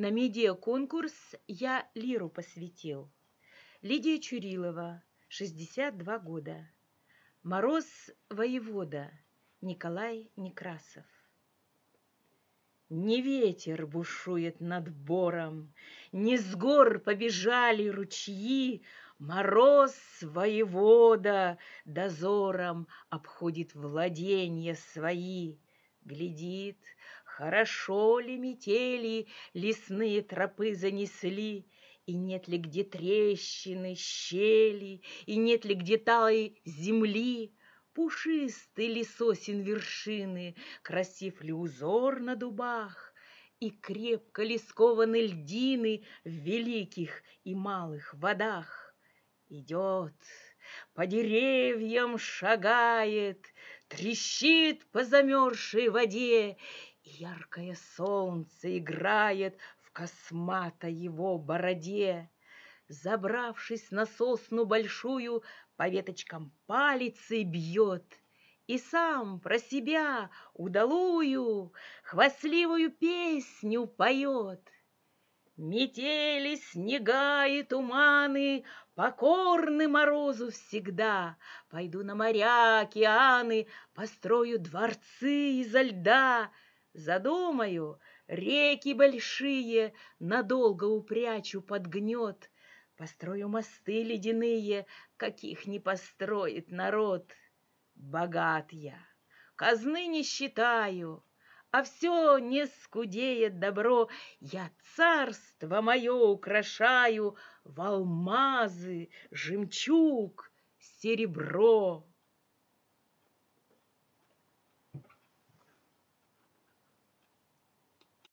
На медиа-конкурс я лиру посвятил. Лидия Чурилова, 62 года. Мороз воевода Николай Некрасов. Не ветер бушует над бором, Не с гор побежали ручьи, Мороз воевода дозором Обходит владения свои. Глядит, хорошо ли метели Лесные тропы занесли, И нет ли где трещины, щели, И нет ли где талой земли, Пушистый ли сосен вершины, Красив ли узор на дубах, И крепко ли скованы льдины В великих и малых водах. Идет, по деревьям шагает, Трещит по замерзшей воде, яркое солнце играет В косматой его бороде. Забравшись на сосну большую, по веточкам палицей бьет и сам про себя удалую хвастливую песню поет. Метели, снега и туманы Покорны морозу всегда. Пойду на моря, океаны, Построю дворцы изо льда. Задумаю, реки большие Надолго упрячу под гнет, Построю мосты ледяные, каких не построит народ. Богат я, казны не считаю, а все не скудеет добро. Я царство мое украшаю в алмазы, жемчуг, серебро.